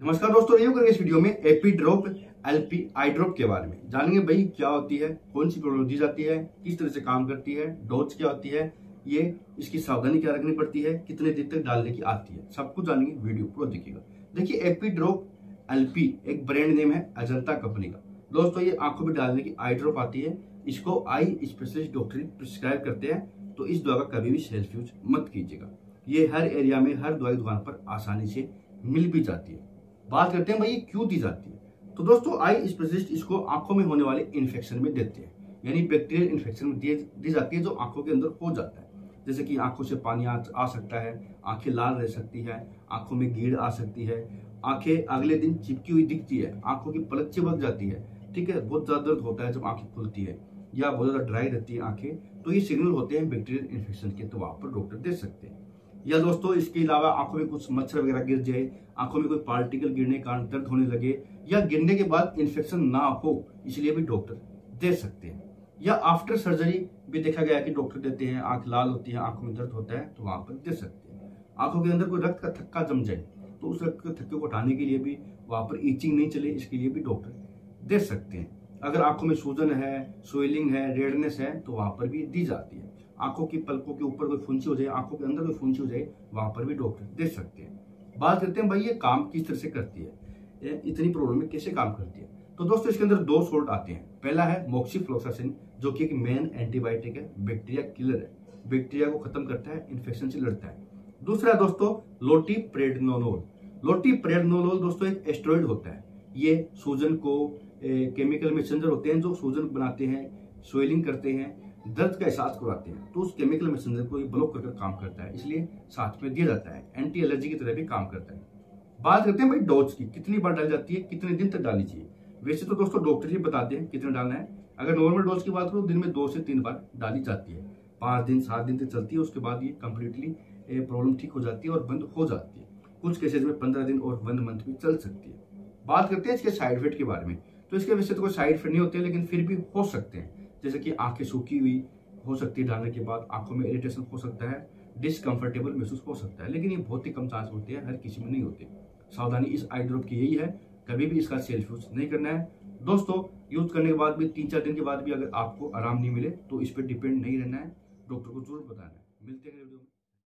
नमस्कार दोस्तों रिव्यू करेंगे इस वीडियो में AP drop LP eye drop के बारे में। जानेंगे भाई क्या होती है, कौन सी प्रॉब्लम दी जाती है, किस तरह से काम करती है डोज क्या होती है, ये, इसकी सावधानी क्या रखनी पड़ती है, कितने दिन तक डालने की आती है, सब कुछ जानेंगे वीडियो पूरा देखिएगा। देखिए एपी ड्रॉप एलपी एक ब्रांड नेम है, अजंता कंपनी का। दोस्तों, ये आँखों में डालने की आई ड्रॉप आती है, इसको आई स्पेशलिस्ट डॉक्टर प्रिस्क्राइब करते हैं तो इस दवा का कभी भी सेल्फ यूज़ मत कीजिएगा। ये हर एरिया में, हर दवाई दुकान पर आसानी से मिल भी जाती है। बात करते हैं भाई ये क्यों दी जाती है? तो दोस्तों आई स्पेशलिस्ट इसको आँखों में होने वाले इन्फेक्शन में देते हैं। यानी बैक्टीरियल इन्फेक्शन में दी जाती है जो आँखों के अंदर हो जाता है। जैसे कि आँखों से पानी आ, आ सकता है आँखें लाल रह सकती है आँखों में गीड़ आ सकती है आँखें अगले दिन चिपकी हुई दिखती है आँखों की पलक चिपक जाती है। ठीक है बहुत ज़्यादा दर्द होता है जब आँखें खुलती है या बहुत ज़्यादा ड्राई रहती है आँखें तो ये सिग्नल होते हैं बैक्टीरियल इन्फेक्शन के तो वहाँ पर डॉक्टर दे सकते हैं। या दोस्तों, इसके अलावा आँखों में कुछ मच्छर वगैरह गिर जाए, आँखों में कोई पार्टिकल गिरने के कारण दर्द होने लगे, या गिरने के बाद इन्फेक्शन ना हो, इसलिए भी डॉक्टर दे सकते हैं। या आफ्टर सर्जरी भी देखा गया कि डॉक्टर देते हैं, आँख लाल होती है, आँखों में दर्द होता है तो वहाँ पर दे सकते हैं। आँखों के अंदर कोई रक्त का थक्का जम जाए तो उस रक्त के थक्के को हटाने के लिए भी वहाँ पर ईचिंग नहीं चले, इसके लिए भी डॉक्टर दे सकते हैं। अगर आँखों में सूजन है स्वेलिंग है रेडनेस है तो वहाँ पर भी दी जाती है। आँखों की पलकों के ऊपर कोई फुंसी हो जाए, आँखों के अंदर कोई फुंसी हो जाए, वहाँ पर भी डॉक्टर दे सकते हैं। बात करते हैं भाई ये काम किस तरह से करती है। इतनी प्रॉब्लम में कैसे काम करती है? तो दोस्तों, इसके अंदर दो सोल्ट आते हैं। पहला है मोक्सीफ्लोक्सासिन जो कि एक मेन एंटीबायोटिक है बैक्टीरिया किलर है। बैक्टीरिया को खत्म करता है इन्फेक्शन से लड़ता है। दूसरा है दोस्तों लोटी प्रेडनोलोल लोटी प्रेडनोलोल दोस्तों, एक एस्ट्रॉइड होता है। ये सूजन को केमिकल मैसेंजर होते हैं जो सूजन बनाते हैं स्वेलिंग करते हैं, दर्द का एहसास करवाते हैं। तो उस केमिकल मैसेंजर को ये ब्लॉक करके काम करता है, इसलिए साथ में दिया जाता है। एंटी एलर्जी की तरह भी काम करता है। बात करते हैं भाई डोज की, कितनी बार डाली जाती है, कितने दिन तक डालनी चाहिए? वैसे तो दोस्तों डॉक्टर ही बताते हैं कितना डालना है। अगर नॉर्मल डोज की बात करो, दिन में दो से तीन बार डाली जाती है। पाँच दिन, सात दिन तक चलती है, उसके बाद ये कम्प्लीटली प्रॉब्लम ठीक हो जाती है और बंद हो जाती है। कुछ केसेज में पंद्रह दिन और वन मंथ भी चल सकती है। बात करते हैं इसके साइड इफ़ेक्ट के बारे में। तो इसके वैसे तो कोई साइड इफ़ेक्ट नहीं होते, लेकिन फिर भी हो सकते हैं। जैसे कि आँखें सूखी हुई, हो सकती है डालने के बाद आँखों में इरिटेशन हो सकता है डिसकंफर्टेबल महसूस हो सकता है, लेकिन ये बहुत ही कम चांस होते हैं, हर किसी में नहीं होते। सावधानी इस आई ड्रॉप की यही है, कभी भी इसका सेल्फ यूज़ नहीं करना है। दोस्तों यूज़ करने के बाद भी, तीन चार दिन के बाद भी अगर आपको आराम नहीं मिले तो इस पर डिपेंड नहीं रहना है। डॉक्टर को ज़रूर बताना है। मिलते हैं